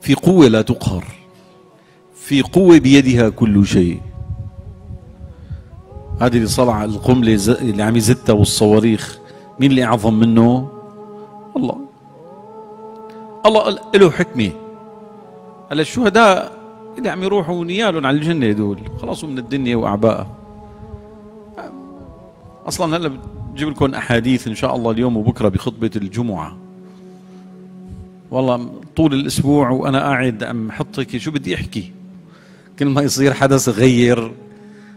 في قوة لا تقهر في قوة بيدها كل شيء. هذه اللي صنع القنبلة اللي عم يزتها والصواريخ مين اللي أعظم منه؟ الله. الله له حكمة. هلا الشهداء اللي عم يروحوا نيالهم على الجنة دول خلصوا من الدنيا وأعبائها أصلا هلا بجيب لكم أحاديث إن شاء الله اليوم وبكرة بخطبة الجمعة. والله طول الأسبوع وأنا قاعد عم حط هيك شو بدي أحكي؟ كل ما يصير حدث غير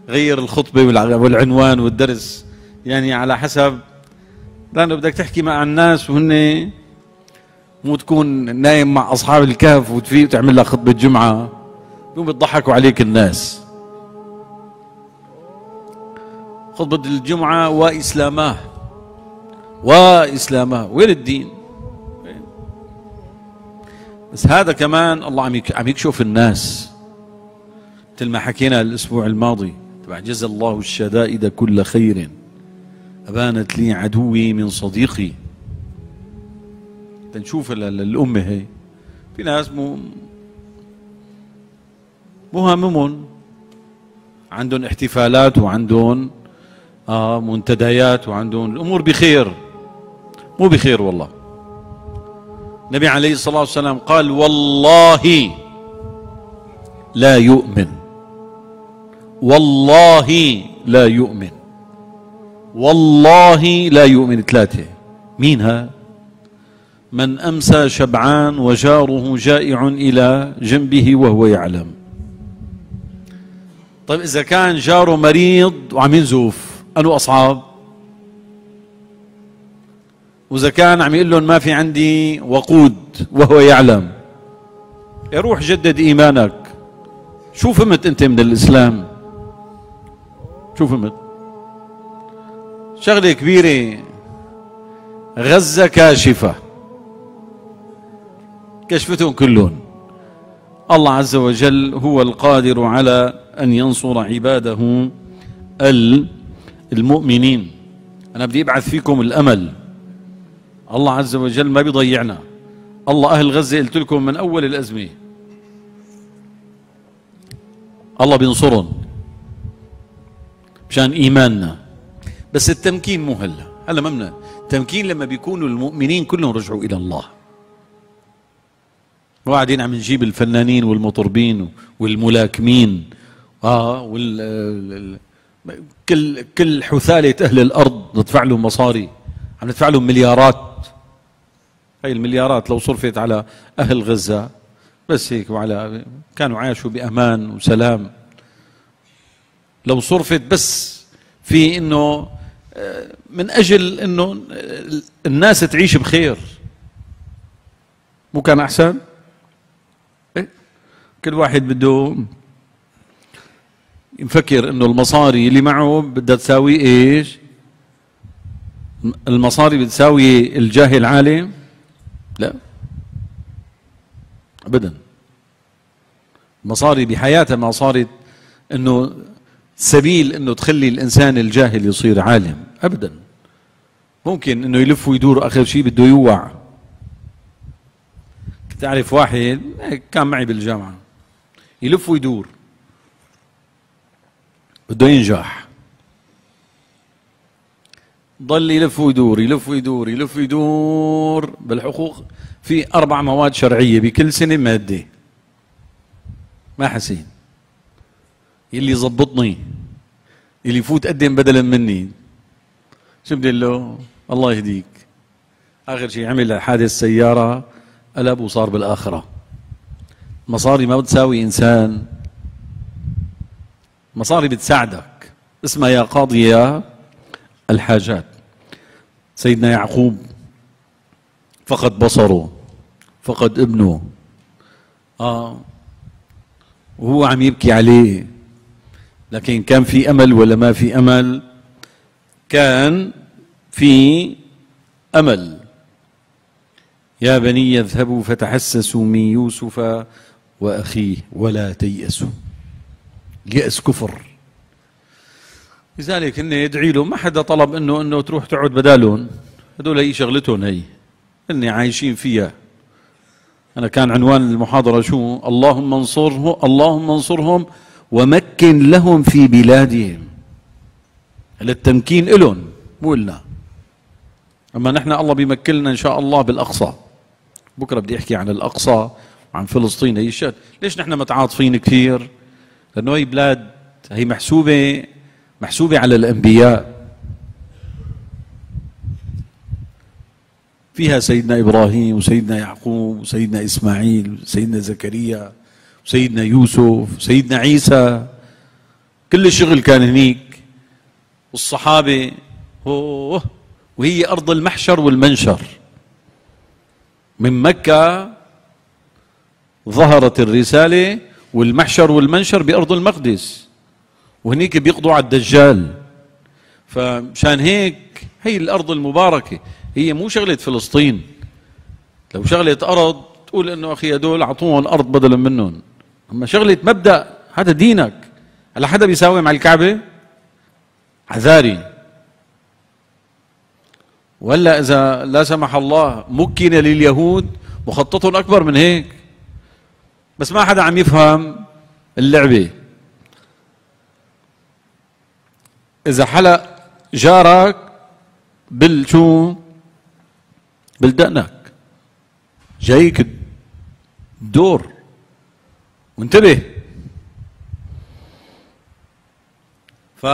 غير الخطبة والعنوان والدرس. يعني على حسب لأنه بدك تحكي مع الناس وهن مو تكون نايم مع أصحاب الكهف وتفيق وتعمل لك خطبة جمعة. يوم بيضحكوا عليك الناس. خطبة الجمعة وإسلاماه وإسلاماه وين الدين؟ بس هذا كمان الله عم عم يكشف الناس. مثل ما حكينا الأسبوع الماضي تبع جزا الله الشدائد كل خير. أبانت لي عدوي من صديقي. تنشوف الأمة هي. في ناس مو مهممون. عندهم احتفالات وعندهم آه منتديات وعندهم. الأمور بخير. مو بخير والله. النبي عليه الصلاة والسلام قال والله لا يؤمن. والله لا يؤمن. والله لا يؤمن. ثلاثة. مين ها من أمسى شبعان وجاره جائع إلى جنبه وهو يعلم. طيب إذا كان جاره مريض وعم ينزف أنو أصعب وإذا كان عم يقول لهم ما في عندي وقود وهو يعلم. يروح جدد إيمانك. شو فهمت أنت من الإسلام؟ شو فهمت؟ شغلة كبيرة. غزة كاشفة. كشفتهم كلهم. الله عز وجل هو القادر على أن ينصر عباده المؤمنين. أنا بدي أبعث فيكم الأمل. الله عز وجل ما بيضيعنا. الله أهل غزة قلت لكم من أول الأزمة. الله بينصرهم مشان إيماننا. بس التمكين مو هلا. هلا ممنع التمكين لما بيكونوا المؤمنين كلهم رجعوا إلى الله. وقاعدين عم نجيب الفنانين والمطربين والملاكمين. آه وال كل كل حثالة أهل الأرض ندفع لهم مصاري. عم ندفع لهم مليارات. هاي المليارات لو صرفت على أهل غزة بس هيك وعلى كانوا عاشوا بأمان وسلام. لو صرفت بس في إنه آه، من أجل إنه الناس تعيش بخير. مو كان أحسن؟ إيه؟ كل واحد بده يفكر إنه المصاري اللي معه بدها تساوي إيش؟ المصاري بتساوي الجاه العالي. لا. ابدا. المصاري بحياتها ما صارت إنه سبيل إنه تخلي الإنسان الجاهل يصير عالم. ابدا. ممكن إنه يلف ويدور آخر شيء بده يوع. كنت اعرف واحد؟ كان معي بالجامعة. يلف ويدور. بده ينجح. ضل يلف ويدور يلف ويدور يلف ويدور بالحقوق في أربع مواد شرعية بكل سنة مادة. ما حسين. يلي يظبطني يلي يفوت قدم بدلا مني. شو بدي له؟ الله يهديك. آخر شيء عمل حادث سيارة قلب وصار بالآخرة. مصاري ما بتساوي إنسان. مصاري بتساعدك. اسمها يا قاضي يا الحاجات. سيدنا يعقوب فقد بصره فقد ابنه. آه وهو عم يبكي عليه. لكن كان في أمل ولا ما في أمل؟ كان في أمل. يا بني اذهبوا فتحسسوا من يوسف وأخيه ولا تيأسوا. اليأس كفر. لذلك هن يدعي له ما حدا طلب انه إنه تروح تقعد بدالهم هذول هي شغلتهم هي. هن عايشين فيها. أنا كان عنوان المحاضرة شو؟ اللهم انصره اللهم انصرهم ومكن لهم في بلادهم. للتمكين لهم مو لنا أما نحن الله بيمكلنا إن شاء الله بالأقصى. بكرة بدي أحكي عن الأقصى وعن فلسطين. هي الشيء ليش نحن متعاطفين كثير؟ لأنه هي بلاد هي محسوبة محسوبة على الأنبياء. فيها سيدنا إبراهيم وسيدنا يعقوب وسيدنا إسماعيل وسيدنا زكريا وسيدنا يوسف وسيدنا عيسى. كل الشغل كان هنيك. والصحابة أوه. وهي أرض المحشر والمنشر. من مكة ظهرت الرسالة والمحشر والمنشر بأرض المقدس. وهنيك بيقضوا على الدجال. فمشان هيك هي الأرض المباركة. هي مو شغلة فلسطين. لو شغلة أرض تقول إنه أخي هدول أعطوهم أرض بدلا منهم. أما شغلة مبدأ هذا دينك. هلا حدا بيساوم على الكعبة؟ عذاري. ولا إذا لا سمح الله مكن لليهود مخططهم أكبر من هيك. بس ما حدا عم يفهم اللعبة. إذا حلق جارك بالشو بلدقنك جايك الدور. وانتبه. ف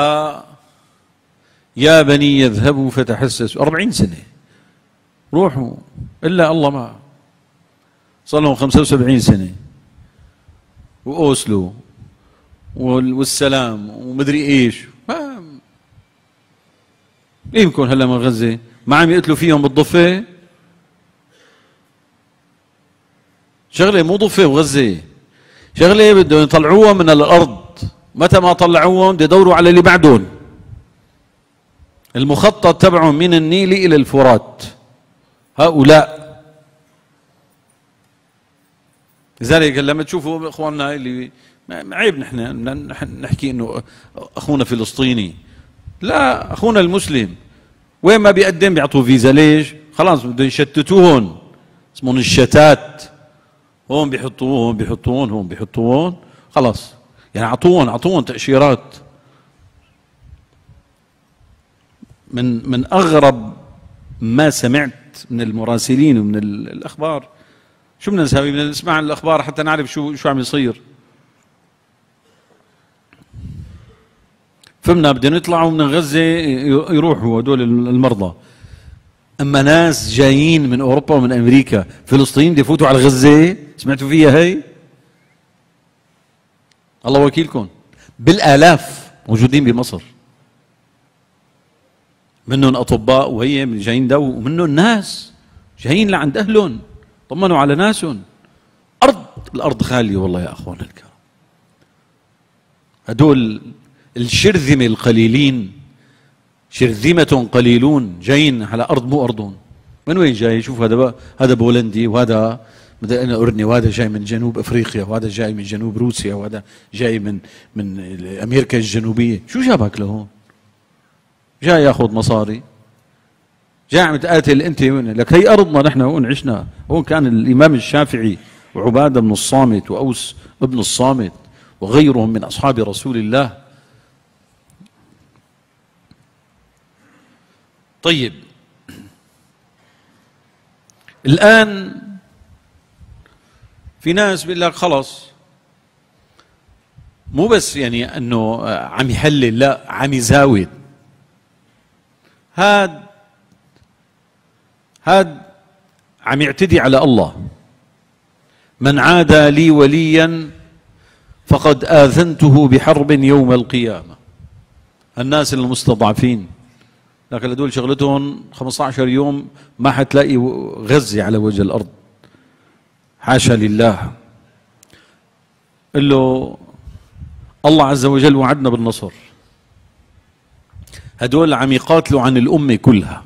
يا بني يذهبوا فتحسسوا. أربعين سنة. روحوا. إلا الله ما. صار لهم خمسة وسبعين سنة. وأوسلو. والسلام. ومدري إيش. يمكن هلا من غزة؟ ما عم يقتلوا فيهم بالضفة؟ شغلة مو ضفة وغزة. شغلة بدهم يطلعوها من الأرض. متى ما طلعوهم بده يدوروا على اللي بعدهم. المخطط تبعهم من النيل إلى الفرات. هؤلاء. لذلك لما تشوفوا إخواننا اللي عيب نحن نحكي إنه أخونا فلسطيني. لا أخونا المسلم. وين ما بيقدم بيعطوه فيزا. ليش؟ خلاص بدهم يشتتوهم اسمهم الشتات. هون بيحطوه هون بيحطوهم هون بيحطوهم خلاص. يعني اعطوهم اعطوهم تأشيرات. من من أغرب ما سمعت من المراسلين ومن الأخبار. شو بدنا نسوي؟ بدنا نسمع الأخبار حتى نعرف شو شو عم يصير. فهمنا بدهم يطلعوا من غزة يروحوا هدول المرضى. أما ناس جايين من أوروبا ومن أمريكا فلسطين بده يفوتوا على غزة؟ سمعتوا فيها هي؟ الله وكيلكم. بالآلاف موجودين بمصر. منهم أطباء وهي جايين دو ومنهم ناس جايين لعند أهلهم. طمنوا على ناسهم. أرض الأرض خالية والله يا اخوانا الكرام. هدول الشرذمة القليلين شرذمة قليلون جايين على أرض مو أرضهم. من وين جاي؟ شوف هذا هذا بولندي وهذا أنا أردني وهذا جاي من جنوب أفريقيا وهذا جاي من جنوب روسيا وهذا جاي من من أمريكا الجنوبية. شو جابك لهون؟ جاي ياخذ مصاري. جاي عم تقاتل أنت لك هي ارضنا نحن هون عشنا. هون كان الإمام الشافعي وعبادة بن الصامت وأوس ابن الصامت وغيرهم من أصحاب رسول الله. طيب. الآن في ناس بيقول لك خلص مو بس يعني إنه عم يحلل لا عم يزاود. هاد هاد عم يعتدي على الله. من عادى لي وليا فقد آذنته بحرب يوم القيامة. الناس المستضعفين. لكن هدول شغلتهم 15 يوم ما حتلاقي غزة على وجه الأرض. حاشا لله. قل له الله عز وجل وعدنا بالنصر. هدول عم يقاتلوا عن الأمة كلها.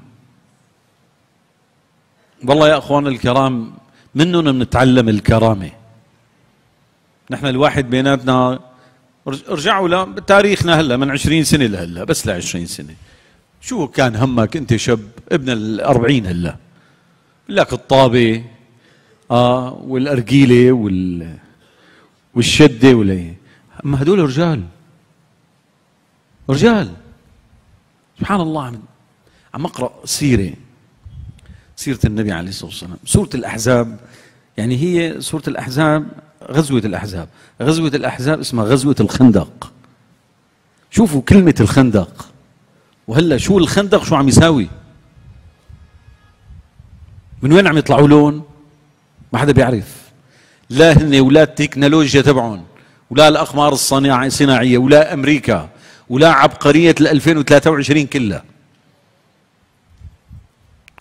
والله يا أخوان الكرام منهم بنتعلم الكرامة. نحن الواحد بيناتنا ارجعوا لتاريخنا هلا من عشرين سنة لهلا بس لعشرين سنة. شو كان همك انت شاب ابن الأربعين هلا؟ لك الطابة آه والارجيله وال والشدة ولا أما هدول رجال. رجال. سبحان الله عم عم أقرأ سيرة سيرة النبي عليه الصلاة والسلام سورة الأحزاب. يعني هي سورة الأحزاب غزوة الأحزاب. غزوة الأحزاب اسمها غزوة الخندق. شوفوا كلمة الخندق. وهلا شو الخندق؟ شو عم يساوي؟ من وين عم يطلعوا لون؟ ما حدا بيعرف. لا هن ولا التكنولوجيا تبعهم ولا الأقمار الصناعية ولا أمريكا ولا عبقرية ال 2023 كلها.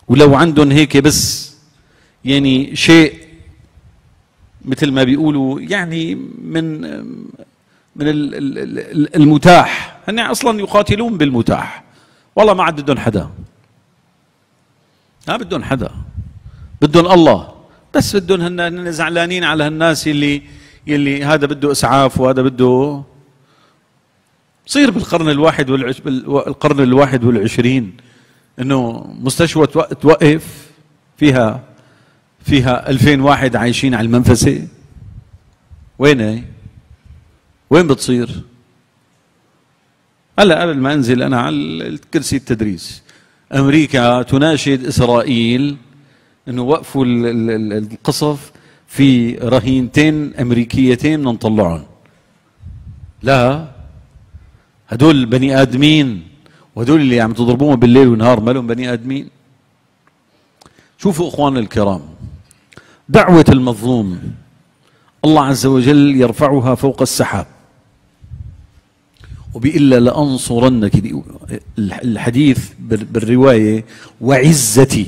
ولو عندهم هيك بس يعني شيء مثل ما بيقولوا يعني من من المتاح. هن أصلا يقاتلون بالمتاح. والله ما عاد بدهم حدا. ما بدهم حدا. بدهم الله. بس بدهم هن زعلانين على هالناس اللي يلي هذا بده إسعاف وهذا بده صير بالقرن الواحد والعش... بالقرن الواحد والعشرين. إنه مستشفى توقف. فيها فيها ألفين واحد عايشين على المنفسة. وين هي؟ وين بتصير؟ هلا قبل ما انزل أنا على الكرسي التدريس أمريكا تناشد اسرائيل انه وقفوا القصف في رهينتين امريكيتين بدنا نطلعهم. لا هدول بني آدمين وهدول اللي عم تضربوهم بالليل والنهار ما لهم بني آدمين. شوفوا اخواننا الكرام دعوة المظلوم الله عز وجل يرفعها فوق السحاب. وبإلا لأنصرنك الحديث بالرواية وعزتي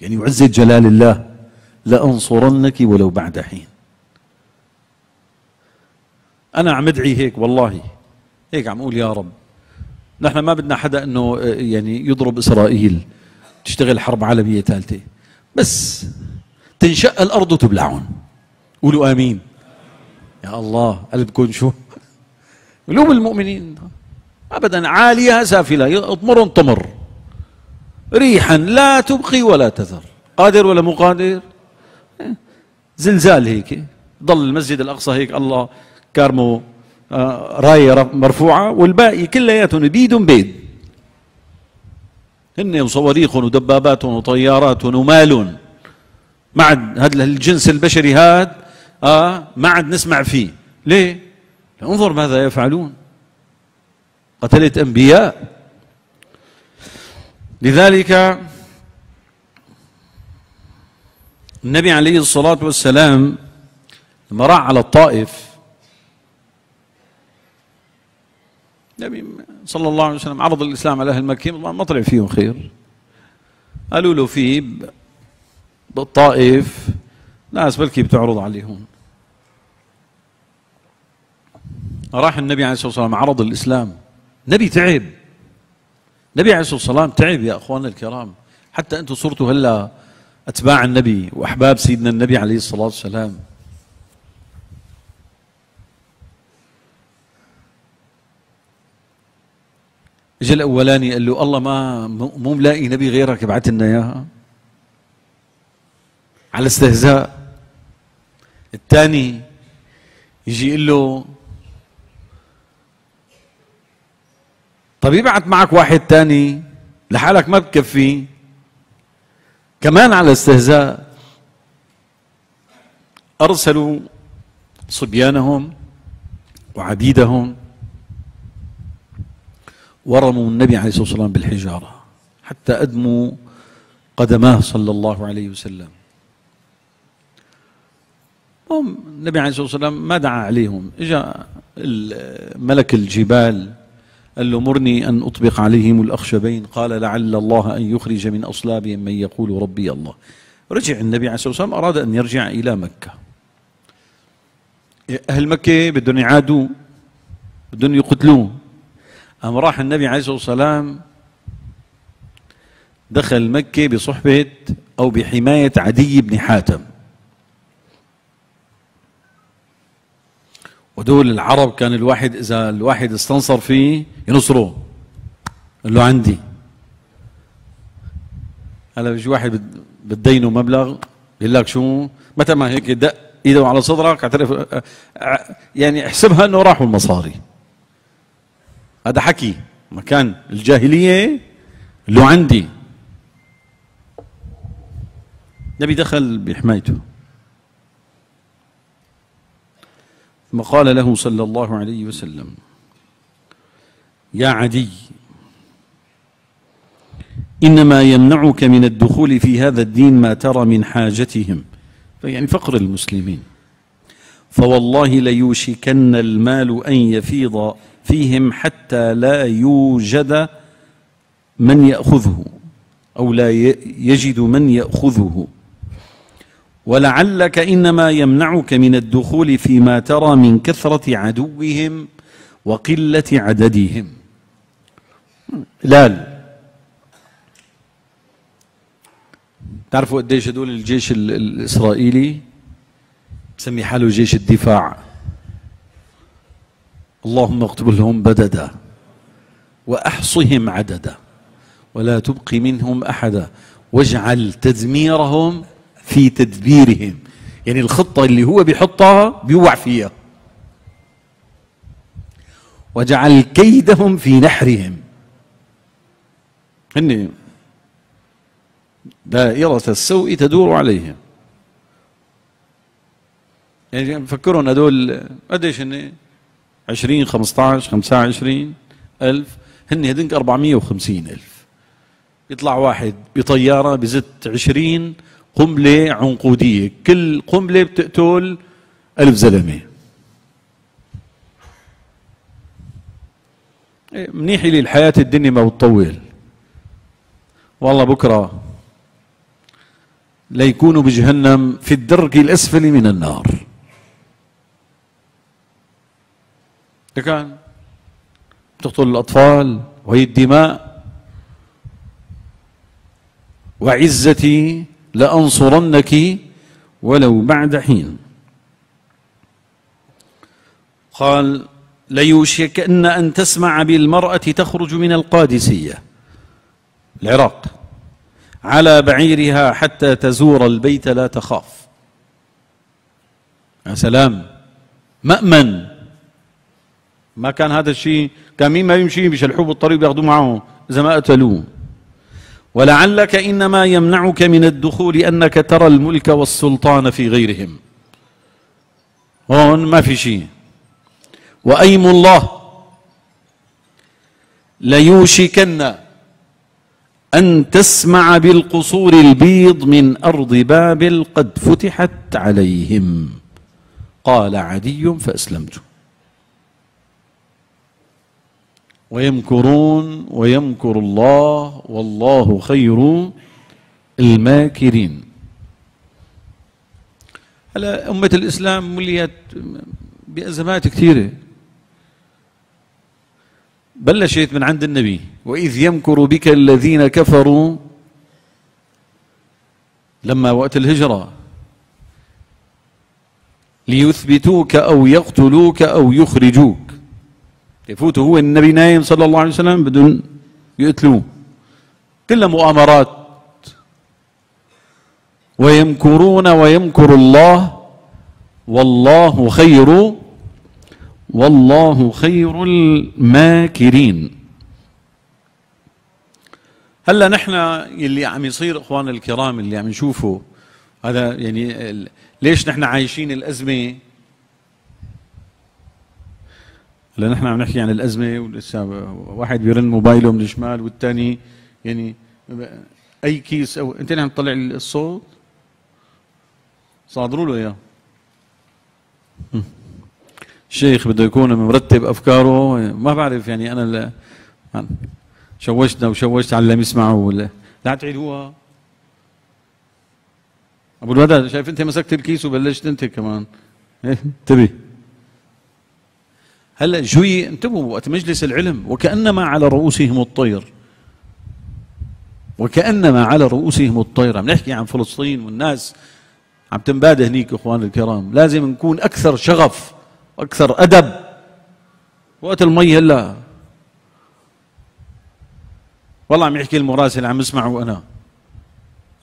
يعني وعزة جلال الله لأنصرنك ولو بعد حين. أنا عم أدعي هيك والله هيك عم أقول يا رب. نحن ما بدنا حدا أنه يعني يضرب إسرائيل تشتغل حرب عالمية ثالثة. بس تنشق الأرض وتبلعهم قولوا آمين. يا الله قلبكم شو؟ قلوب المؤمنين. ابدا عالية سافلة اطمر تمر ريحا لا تبقي ولا تذر. قادر ولا مو قادر؟ زلزال هيك. ضل المسجد الأقصى هيك الله كارمو آه، راية مرفوعة والباقي كلياتهم بيدهم بيد. هن وصواريخهم ودباباتهم وطياراتهم ومالهم ما عاد هذا الجنس البشري هذا آه ما عاد نسمع فيه. ليه؟ انظر ماذا يفعلون. قتلت انبياء لذلك النبي عليه الصلاة والسلام لما راح على الطائف النبي صلى الله عليه وسلم عرض الإسلام على أهل مكة ما طلع فيهم خير. قالوا له في بالطائف ناس بلكي بتعرض عليهم. راح النبي عليه الصلاة والسلام عرض الإسلام. نبي تعب. النبي عليه الصلاة والسلام تعب يا اخواننا الكرام. حتى أنتم صرتوا هلا أتباع النبي وأحباب سيدنا النبي عليه الصلاة والسلام. اجى الأولاني قال له الله ما مو ملاقي نبي غيرك ابعث لنا إياها. على استهزاء. الثاني يجي يقول له طب يبعت معك واحد تاني لحالك ما بكفي كمان على استهزاء أرسلوا صبيانهم وعبيدهم ورموا النبي عليه الصلاة والسلام بالحجارة حتى أدموا قدماه صلى الله عليه وسلم. هم النبي عليه الصلاة والسلام ما دعا عليهم. إجا ملك الجبال قال له مرني أن أطبق عليهم الأخشبين. قال لعل الله أن يخرج من أصلابهم من يقول ربي الله. رجع النبي عليه الصلاة والسلام أراد أن يرجع إلى مكة. أهل مكة بدهم يعادوا بدهم يقتلوه. أم راح النبي عليه الصلاة والسلام دخل مكة بصحبة أو بحماية عدي بن حاتم. ودول العرب كان الواحد إذا الواحد استنصر فيه ينصروه. قال له عندي. هلا بيجي واحد بتدينه مبلغ؟ بيقول لك شو؟ متى ما هيك دق إيده على صدرك اعترف يعني احسبها إنه راحوا المصاري. هذا حكي. مكان الجاهلية. اللي عندي. النبي دخل بحمايته. ثم قال له صلى الله عليه وسلم يا عدي إنما يمنعك من الدخول في هذا الدين ما ترى من حاجتهم. يعني فقر المسلمين. فوالله ليوشكن المال أن يفيض فيهم حتى لا يوجد من يأخذه أو لا يجد من يأخذه. ولعلك إنما يمنعك من الدخول فيما ترى من كثرة عدوهم وقلة عددهم. هلال تعرفوا قديش هدول الجيش الإسرائيلي؟ بسمي حاله جيش الدفاع. اللهم اكتب لهم بددا وأحصهم عددا ولا تبقي منهم أحدا واجعل تدميرهم في تدبيرهم. يعني الخطة اللي هو بيحطها بيوع فيها. وجعل كيدهم في نحرهم. هن دائرة السوء تدور عليهم يعني فكروا هدول قديش هن 20 15 25 ألف. هن هدنك 450 ألف. يطلع واحد بطيارة بزت 20 قنبلة عنقودية. كل قنبلة بتقتل ألف زلمة. إيه، منيح لي الحياة الدنيا ما بتطول. والله بكرة ليكونوا بجهنم في الدرك الأسفل من النار. كان تقتل الأطفال وهي الدماء وعزتي لأنصرنك ولو بعد حين. قال ليوشكن أن تسمع بالمرأة تخرج من القادسية العراق على بعيرها حتى تزور البيت لا تخاف. يا سلام مأمن. ما كان هذا الشيء كان مين ما يمشي بيشلحوه بالطريق بياخذوه معه إذا ما قتلوه ولعلك إنما يمنعك من الدخول أنك ترى الملك والسلطان في غيرهم. هون ما في شيء. وأيم الله ليوشكن أن تسمع بالقصور البيض من أرض بابل قد فتحت عليهم. قال عدي فأسلمت. ويمكرون ويمكر الله والله خير الماكرين. هلا أمة الإسلام مليت بأزمات كثيرة. بلشت من عند النبي وإذ يمكر بك الذين كفروا لما وقت الهجرة. ليثبتوك أو يقتلوك أو يخرجوك. يفوت هو النبي نايم صلى الله عليه وسلم بدون يقتلوه كلها مؤامرات ويمكرون ويمكر الله والله خير والله خير الماكرين. هلا نحن اللي عم يصير إخواننا الكرام اللي عم نشوفه هذا يعني ليش نحن عايشين الأزمة لأن إحنا عم نحكي عن الأزمة ولسه واحد بيرن موبايله من الشمال والثاني يعني أي كيس أو أنت عم تطلع الصوت؟ صادروا له إياه. الشيخ بده يكون مرتب أفكاره. ما بعرف يعني أنا شوشنا وشوشت على اللي يسمعوا ولا لا تعيدوها أبو الوداد شايف أنت مسكت الكيس وبلشت أنت كمان. إيه، انتبه. هلا جوي انتبهوا وقت مجلس العلم وكأنما على رؤوسهم الطير. وكأنما على رؤوسهم الطير. عم نحكي عن فلسطين والناس عم تنباد هنيك إخوان الكرام. لازم نكون أكثر شغف وأكثر أدب. وقت المي هلا. والله عم يحكي المراسل عم اسمعه أنا.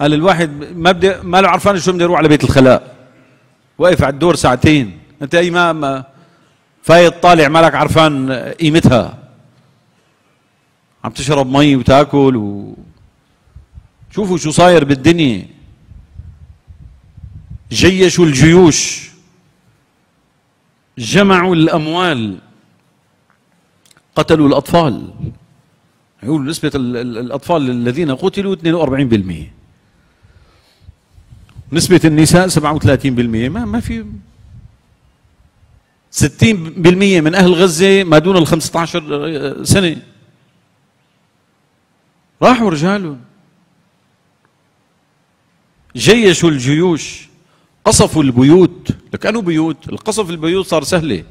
قال الواحد ما بدي ما له عرفان شو بدي يروح على بيت الخلاء. واقف على الدور ساعتين. أنت أي ما فايت طالع مالك عرفان قيمتها. عم تشرب مي وتاكل و شوفوا شو صاير بالدنيا. جيشوا الجيوش. جمعوا الأموال. قتلوا الأطفال. يقول نسبة الأطفال الذين قتلوا 42% نسبة النساء 37% ما ما في 60% من أهل غزة ما دون ال 15 سنة. راحوا رجالهم. جيشوا الجيوش. قصفوا البيوت. لكانوا بيوت؟ القصف البيوت صار سهلة.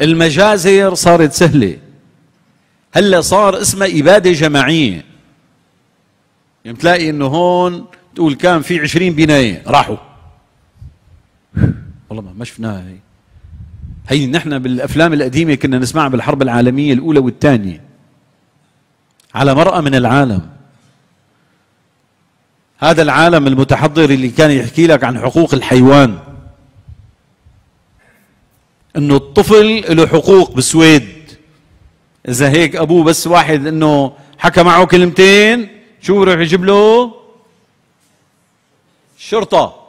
المجازر صارت سهلة. هلا صار اسمها إبادة جماعية. يعني تلاقي إنه هون تقول كان في عشرين بناية. راحوا. والله ما شفناها. هي هي نحن بالأفلام القديمة كنا نسمعها بالحرب العالمية الأولى والثانية. على مرأى من العالم. هذا العالم المتحضر اللي كان يحكي لك عن حقوق الحيوان. إنه الطفل له حقوق بالسويد. إذا هيك أبوه بس واحد إنه حكى معه كلمتين شو بروح يجيب له؟ الشرطة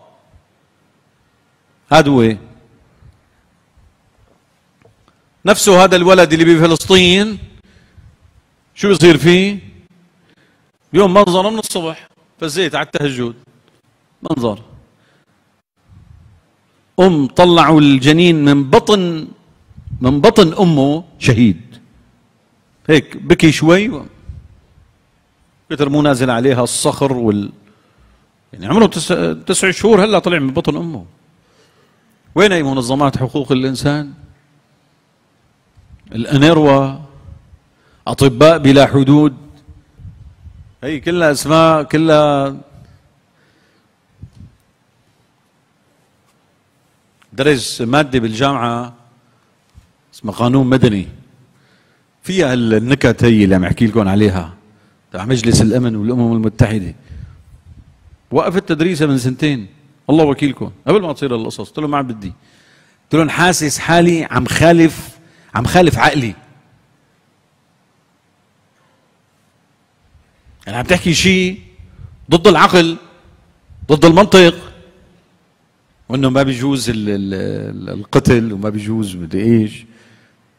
هذا هو نفسه هذا الولد اللي بفلسطين شو بصير فيه؟ يوم منظر من الصبح فزيت على التهجد. منظر. أم طلعوا الجنين من بطن من بطن أمه شهيد. هيك بكي شوي بيتر مو نازل عليها الصخر وال يعني عمره تسع شهور هلا طلع من بطن أمه. وين هي منظمات حقوق الإنسان؟ الأنروا أطباء بلا حدود. هي كلها أسماء كلها درس ماده بالجامعة اسمها قانون مدني. فيها النكت هي اللي عم احكي لكم عليها. تبع مجلس الأمن والأمم المتحدة. وقفت تدريسها من سنتين. الله وكيلكم. قبل ما تصير القصص قلت لهم ما عم بدي. قلت لهم حاسس حالي عم خالف عم خالف عقلي. يعني عم تحكي شيء ضد العقل ضد المنطق وإنه ما بيجوز القتل وما بيجوز مدري إيش.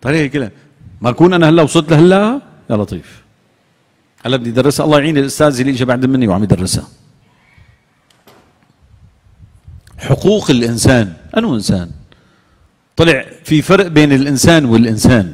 طريقه كده ما أكون أنا هلأ وصلت لهلأ؟ يا لطيف. هلأ بدي ادرسها الله يعين الأستاذ اللي اجى بعد مني وعم يدرسها. حقوق الإنسان انو إنسان. طلع في فرق بين الإنسان والإنسان.